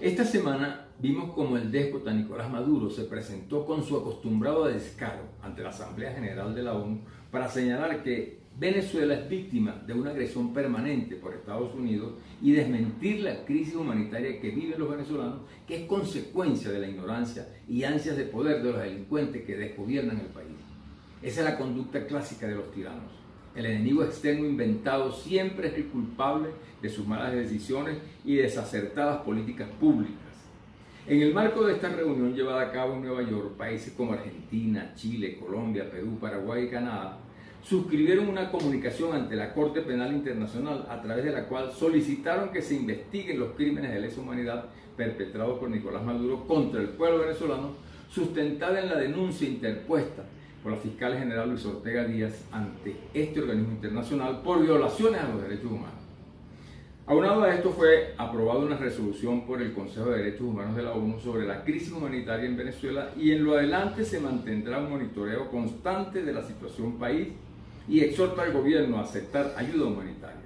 Esta semana vimos como el déspota Nicolás Maduro se presentó con su acostumbrado descaro ante la Asamblea General de la ONU para señalar que Venezuela es víctima de una agresión permanente por Estados Unidos y desmentir la crisis humanitaria que viven los venezolanos, que es consecuencia de la ignorancia y ansias de poder de los delincuentes que desgobiernan el país. Esa es la conducta clásica de los tiranos. El enemigo externo inventado siempre es el culpable de sus malas decisiones y desacertadas políticas públicas. En el marco de esta reunión llevada a cabo en Nueva York, países como Argentina, Chile, Colombia, Perú, Paraguay y Canadá suscribieron una comunicación ante la Corte Penal Internacional a través de la cual solicitaron que se investiguen los crímenes de lesa humanidad perpetrados por Nicolás Maduro contra el pueblo venezolano, sustentada en la denuncia interpuesta por la fiscal general Luis Ortega Díaz ante este organismo internacional por violaciones a los derechos humanos. Aunado a esto fue aprobada una resolución por el Consejo de Derechos Humanos de la ONU sobre la crisis humanitaria en Venezuela y en lo adelante se mantendrá un monitoreo constante de la situación país y exhorta al gobierno a aceptar ayuda humanitaria.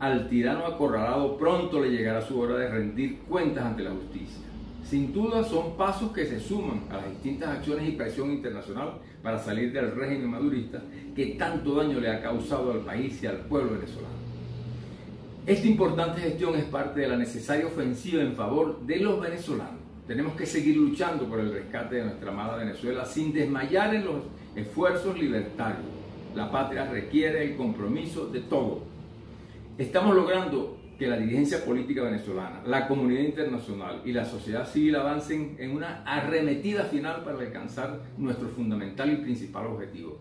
Al tirano acorralado pronto le llegará su hora de rendir cuentas ante la justicia. Sin duda son pasos que se suman a las distintas acciones y presión internacional para salir del régimen madurista que tanto daño le ha causado al país y al pueblo venezolano. Esta importante gestión es parte de la necesaria ofensiva en favor de los venezolanos. Tenemos que seguir luchando por el rescate de nuestra amada Venezuela sin desmayar en los esfuerzos libertarios. La patria requiere el compromiso de todos. Estamos logrando que la dirigencia política venezolana, la comunidad internacional y la sociedad civil avancen en una arremetida final para alcanzar nuestro fundamental y principal objetivo,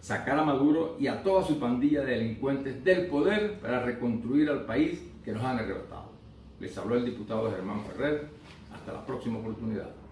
sacar a Maduro y a toda su pandilla de delincuentes del poder para reconstruir al país que nos han arrebatado. Les habló el diputado Germán Ferrer. Hasta la próxima oportunidad.